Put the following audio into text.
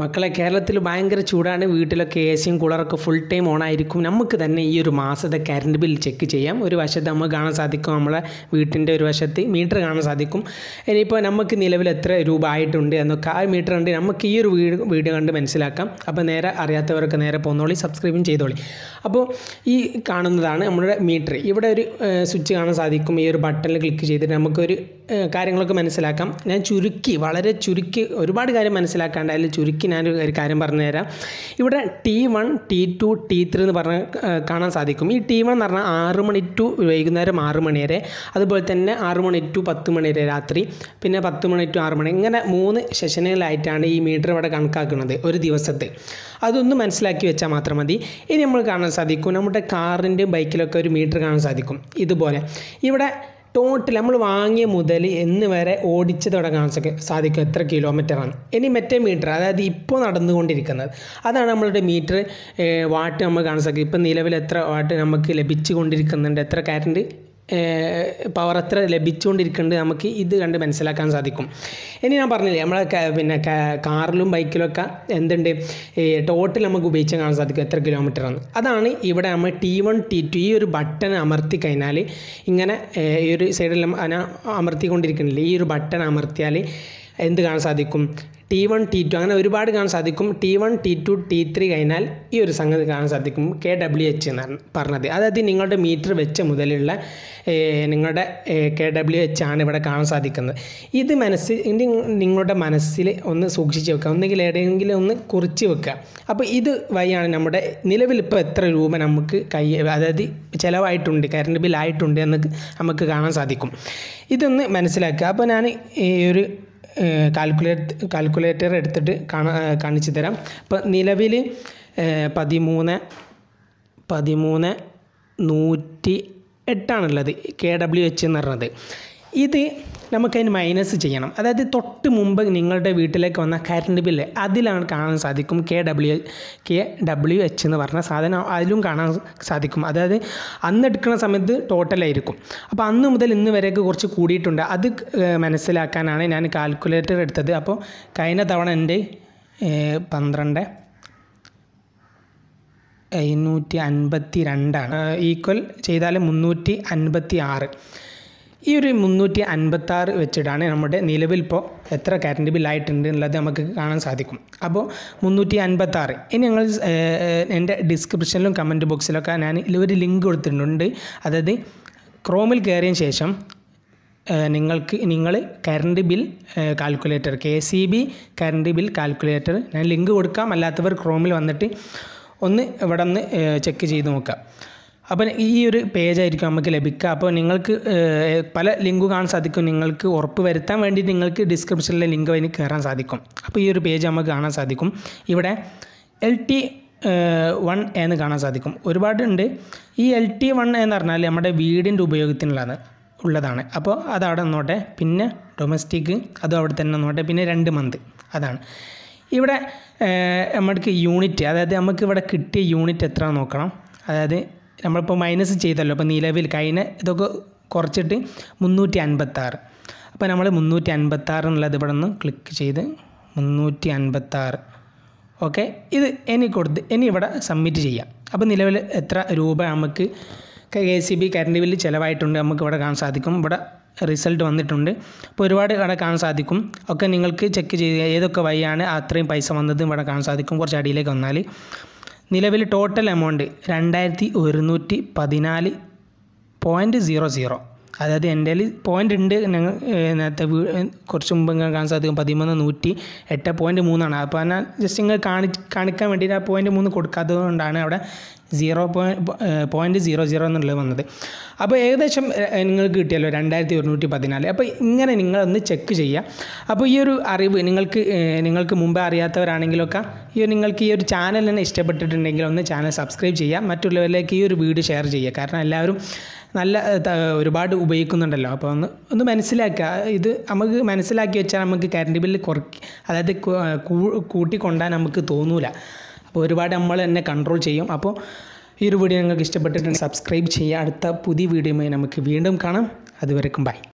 മക്കളെ കേരളത്തിൽ ഭയങ്കര ചൂടാണ്. വീട്ടിലൊക്കെ എ സിയും കൂളറൊക്കെ ഫുൾ ടൈം ഓൺ ആയിരിക്കും. നമുക്ക് തന്നെ ഈ ഒരു മാസത്തെ കറണ്ട് ബിൽ ചെക്ക് ചെയ്യാം. ഒരു വശത്ത് നമുക്ക് കാണാൻ സാധിക്കും നമ്മളെ വീട്ടിന്റെ ഒരു വശത്ത് മീറ്റർ കാണാൻ സാധിക്കും. ഇനിയിപ്പോൾ നമുക്ക് നിലവിൽ എത്ര രൂപ ആയിട്ടുണ്ട് എന്നൊക്കെ ആ മീറ്റർ കണ്ട് നമുക്ക് ഈ ഒരു വീഡിയോ വീഡിയോ കണ്ട് മനസ്സിലാക്കാം. അപ്പോൾ നേരെ അറിയാത്തവരൊക്കെ നേരെ പോന്നോളി സബ്സ്ക്രൈബും ചെയ്തോളി. അപ്പോൾ ഈ കാണുന്നതാണ് നമ്മുടെ മീറ്റർ ഇവിടെ ഒരു സ്വിച്ച് കാണാൻ സാധിക്കും. ഈ ഒരു ബട്ടണിൽ ക്ലിക്ക് ചെയ്തിട്ട് നമുക്കൊരു കാര്യങ്ങളൊക്കെ മനസ്സിലാക്കാം. ഞാൻ ചുരുക്കി വളരെ ചുരുക്കി ഒരുപാട് കാര്യം മനസ്സിലാക്കാണ്ട് അതിൽ ചുരുക്കി ഞാൻ ഒരു കാര്യം പറഞ്ഞു തരാം ഇവിടെ T one T two T three എന്ന് പറഞ്ഞ കാണാൻ സാധിക്കും. ഈ ടി വൺ എന്ന് പറഞ്ഞാൽ ആറ് മണി ടു വൈകുന്നേരം ആറ് മണി വരെ. അതുപോലെ തന്നെ ആറ് മണി ടു പത്ത് മണി വരെ രാത്രി. പിന്നെ പത്ത് മണി ടു ആറ് മണി. ഇങ്ങനെ മൂന്ന് സെഷനുകളായിട്ടാണ് ഈ മീറ്റർ ഇവിടെ കണക്കാക്കുന്നത് ഒരു ദിവസത്തെ. അതൊന്ന് മനസ്സിലാക്കി വെച്ചാൽ മാത്രം മതി. ഇനി നമ്മൾ കാണാൻ സാധിക്കും. നമ്മുടെ കാറിന്റെയും ബൈക്കിലൊക്കെ ഒരു മീറ്റർ കാണാൻ സാധിക്കും. ഇതുപോലെ. ഇവിടെ ടോട്ടൽ നമ്മൾ വാങ്ങിയ മുതൽ എന്ന് വരെ ഓടിച്ച് തുടങ്ങാൻ സാധിക്കും എത്ര കിലോമീറ്ററാണ് ഇനി മറ്റേ മീറ്റർ അതായത് ഇപ്പോൾ നടന്നുകൊണ്ടിരിക്കുന്നത്. അതാണ് നമ്മളുടെ മീറ്റർ വാട്ട് നമ്മൾ കാണാൻ സാധിക്കും. ഇപ്പം നിലവിൽ എത്ര വാട്ട് നമുക്ക് ലഭിച്ചു കൊണ്ടിരിക്കുന്നുണ്ട് എത്ര കറണ്ട് പവർ എത്ര ലഭിച്ചുകൊണ്ടിരിക്കുന്നുണ്ട് നമുക്ക് ഇത് കണ്ട് മനസ്സിലാക്കാൻ സാധിക്കും. ഇനി ഞാൻ പറഞ്ഞില്ലേ നമ്മളെ പിന്നെ കാറിലും ബൈക്കിലൊക്കെ എന്തുണ്ട്? ടോട്ടൽ നമുക്ക് ഉപയോഗിച്ച് കാണാൻ സാധിക്കും എത്ര കിലോമീറ്റർ ആണ് അതാണ് ഇവിടെ നമ്മൾ ടി വൺ ടി ടു ഈ ഒരു ബട്ടൺ അമർത്തി കഴിഞ്ഞാൽ ഇങ്ങനെ ഈ ഒരു സൈഡിൽ അമർത്തിക്കൊണ്ടിരിക്കുന്നില്ല? ഈ ഒരു ബട്ടൺ അമർത്തിയാൽ എന്ത് കാണാൻ സാധിക്കും? ടി വൺ ടി ടു അങ്ങനെ ഒരുപാട് കാണാൻ സാധിക്കും. T one T two T three കഴിഞ്ഞാൽ ഈ ഒരു സംഗതി കാണാൻ സാധിക്കും. കെ ഡബ്ല്യു എച്ച് എന്നാണ് പറഞ്ഞത്. അതായത് നിങ്ങളുടെ മീറ്റർ വെച്ച മുതലുള്ള നിങ്ങളുടെ കെ ഡബ്ല്യു എച്ച് ആണ് ഇവിടെ കാണാൻ സാധിക്കുന്നത്. ഇത് മനസ്സിൽ നിങ്ങളുടെ മനസ്സിൽ ഒന്ന് സൂക്ഷിച്ച് വെക്കുക. ഒന്നുകിൽ എവിടെയെങ്കിലും ഒന്ന് കുറിച്ച് വെക്കുക. അപ്പോൾ ഇത് വഴിയാണ് നമ്മുടെ നിലവിൽ ഇപ്പോൾ എത്ര രൂപ നമുക്ക് കൈ അതായത് ചിലവായിട്ടുണ്ട് കറണ്ട് ബില്ലായിട്ടുണ്ട് എന്ന് നമുക്ക് കാണാൻ സാധിക്കും. ഇതൊന്ന് മനസ്സിലാക്കുക. അപ്പോൾ ഞാൻ ഈ ഒരു കാൽക്കുലേറ്റ് കാൽക്കുലേറ്റർ എടുത്തിട്ട് കാണാ കാണിച്ചു തരാം. ഇപ്പം നിലവിൽ പതിമൂന്ന് പതിമൂന്ന് നൂറ്റി എട്ടാണുള്ളത് കെ ഡബ്ല്യു എച്ച് എന്ന് പറഞ്ഞത്. ഇത് നമുക്കതിന് മൈനസ് ചെയ്യണം. അതായത് തൊട്ട് മുമ്പ് നിങ്ങളുടെ വീട്ടിലേക്ക് വന്ന കറണ്ട് ബില്ല് അതിലാണ് കാണാൻ സാധിക്കും. K W K W H എന്ന് പറഞ്ഞ സാധനം അതിലും കാണാൻ സാധിക്കും. അതായത് അന്ന് എടുക്കുന്ന സമയത്ത് ടോട്ടലായിരിക്കും അപ്പോൾ അന്ന് മുതൽ ഇന്ന് വരെയൊക്കെ കുറച്ച് കൂടിയിട്ടുണ്ട്. അത് മനസ്സിലാക്കാനാണ് ഞാൻ കാൽക്കുലേറ്റർ എടുത്തത്. അപ്പോൾ കഴിഞ്ഞ തവണ എന്റെ പന്ത്രണ്ട് എഴുന്നൂറ്റി അൻപത്തി രണ്ടാണ് ഈക്വൽ ചെയ്താൽ മുന്നൂറ്റി അൻപത്തി ആറ് ഈ ഒരു മുന്നൂറ്റി അൻപത്തി ആറ് വെച്ചിട്ടാണ് നമ്മുടെ നിലവിൽ ഇപ്പോൾ എത്ര കറണ്ട് ബില്ലായിട്ടുണ്ട് എന്നുള്ളത് നമുക്ക് കാണാൻ സാധിക്കും. അപ്പോൾ മുന്നൂറ്റി അൻപത്തി ആറ് ഇനി ഞങ്ങൾ എന്റെ ഡിസ്ക്രിപ്ഷനിലും കമന്റ് ബോക്സിലൊക്കെ ഞാൻ ഒരു ലിങ്ക് കൊടുത്തിട്ടുണ്ട്. അതായത് ക്രോമിൽ കയറിയ ശേഷം നിങ്ങൾക്ക് നിങ്ങൾ current bill calculator K C B current bill calculator ഞാൻ ലിങ്ക് കൊടുക്കാം. അല്ലാത്തവർ ക്രോമിൽ വന്നിട്ട് ഒന്ന് ഇവിടെ ചെക്ക് ചെയ്ത് നോക്കുക. അപ്പോൾ ഈ ഒരു പേജായിരിക്കും നമുക്ക് ലഭിക്കുക. അപ്പോൾ നിങ്ങൾക്ക് പല ലിങ്ക് കാണാൻ സാധിക്കും. നിങ്ങൾക്ക് ഉറപ്പ് വരുത്താൻ വേണ്ടി നിങ്ങൾക്ക് ഡിസ്ക്രിപ്ഷനിലെ ലിങ്ക് വഴി കയറാൻ സാധിക്കും. അപ്പോൾ ഈ ഒരു പേജ് നമുക്ക് കാണാൻ സാധിക്കും. ഇവിടെ എൽ ടി വൺ എന്ന് കാണാൻ സാധിക്കും. ഒരുപാടുണ്ട്. ഈ എൽ ടി വൺ എന്ന് പറഞ്ഞാൽ നമ്മുടെ വീടിന്റെ ഉപയോഗത്തിനുള്ളതാണ് ഉള്ളതാണ്. അപ്പോൾ അതവിടെ നിന്നോട്ടെ പിന്നെ ഡൊമസ്റ്റിക് അതും അവിടെ തന്നെ നിന്നോട്ടെ പിന്നെ രണ്ട് മന്ത് അതാണ്. ഇവിടെ നമ്മൾക്ക് യൂണിറ്റ് അതായത് നമുക്ക് ഇവിടെ കിട്ടിയ യൂണിറ്റ് എത്ര നോക്കണം. അതായത് നമ്മളിപ്പോൾ മൈനസ് ചെയ്തല്ലോ. അപ്പോൾ നിലവിൽ കഴിഞ്ഞ ഇതൊക്കെ കുറച്ചിട്ട് മുന്നൂറ്റി അൻപത്താറ് അപ്പോൾ നമ്മൾ മുന്നൂറ്റി അൻപത്താറ് എന്നുള്ളത് ഇവിടെ നിന്ന് ക്ലിക്ക് ചെയ്ത് മുന്നൂറ്റി അൻപത്താറ് ഓക്കെ ഇത് ഇനി കൊടുത്ത് ഇനി ഇവിടെ സബ്മിറ്റ് ചെയ്യാം. അപ്പോൾ നിലവിൽ എത്ര രൂപ നമുക്ക് K C B current bill ചിലവായിട്ടുണ്ട് നമുക്ക് ഇവിടെ കാണാൻ സാധിക്കും. ഇവിടെ റിസൾട്ട് വന്നിട്ടുണ്ട്. അപ്പോൾ ഒരുപാട് ഇവിടെ കാണാൻ സാധിക്കും. ഒക്കെ നിങ്ങൾക്ക് ചെക്ക് ചെയ്യുക ഏതൊക്കെ വഴിയാണ് അത്രയും പൈസ വന്നതും ഇവിടെ കാണാൻ സാധിക്കും. കുറച്ച് അടിയിലേക്ക് വന്നാൽ. നിലവിൽ ടോട്ടൽ എമൗണ്ട് രണ്ടായിരത്തി ഒരുന്നൂറ്റി പതിനാല് പോയിന്റ് സീറോ സീറോ അതായത് എന്റെ പോയിന്റ് ഉണ്ട്. ഞങ്ങൾ നേരത്തെ കുറച്ച് മുമ്പ് ഇങ്ങനെ കാണാൻ സാധിക്കും പതിമൂന്ന് നൂറ്റി എട്ട് പോയിന്റ് മൂന്നാണ്. അപ്പോൾ ഞാൻ ജസ്റ്റ് ഇങ്ങനെ കാണി കാണിക്കാൻ വേണ്ടിയിട്ട് ആ പോയിന്റ് മൂന്ന് കൊടുക്കാത്തത് കൊണ്ടാണ് അവിടെ സീറോ പോയിന്റ് സീറോ സീറോ എന്നുള്ളത് വന്നത്. അപ്പോൾ ഏകദേശം നിങ്ങൾക്ക് കിട്ടിയല്ലോ രണ്ടായിരത്തി ഒരുന്നൂറ്റി പതിനാല്. അപ്പോൾ ഇങ്ങനെ നിങ്ങളൊന്ന് ചെക്ക് ചെയ്യുക അപ്പോൾ ഈ ഒരു അറിവ് നിങ്ങൾക്ക് നിങ്ങൾക്ക് മുമ്പേ അറിയാത്തവരാണെങ്കിലൊക്കെ ഈ നിങ്ങൾക്ക് ഈ ഒരു ചാനൽ തന്നെ ഇഷ്ടപ്പെട്ടിട്ടുണ്ടെങ്കിൽ ഒന്ന് ചാനൽ സബ്സ്ക്രൈബ് ചെയ്യുക മറ്റുള്ളവരിലേക്ക് ഈ ഒരു വീഡിയോ ഷെയർ ചെയ്യുക കാരണം എല്ലാവരും നല്ല ഒരുപാട് ഉപയോഗിക്കുന്നുണ്ടല്ലോ. അപ്പോൾ ഒന്ന് ഒന്ന് മനസ്സിലാക്കുക. ഇത് നമുക്ക് മനസ്സിലാക്കി വെച്ചാൽ നമുക്ക് കറണ്ട് ബില്ല് കുറയ്ക്ക് അതായത് കൂട്ടിക്കൊണ്ടാൽ നമുക്ക് തോന്നൂല. അപ്പോൾ ഒരുപാട് നമ്മൾ തന്നെ കൺട്രോൾ ചെയ്യും. അപ്പോൾ ഈ ഒരു വീഡിയോ നിങ്ങൾക്ക് ഇഷ്ടപ്പെട്ടിട്ടുണ്ടെങ്കിൽ സബ്സ്ക്രൈബ് ചെയ്യുക. അടുത്ത പുതിയ വീഡിയോയുമായി നമുക്ക് വീണ്ടും കാണാം. അതുവരെക്കും ബൈ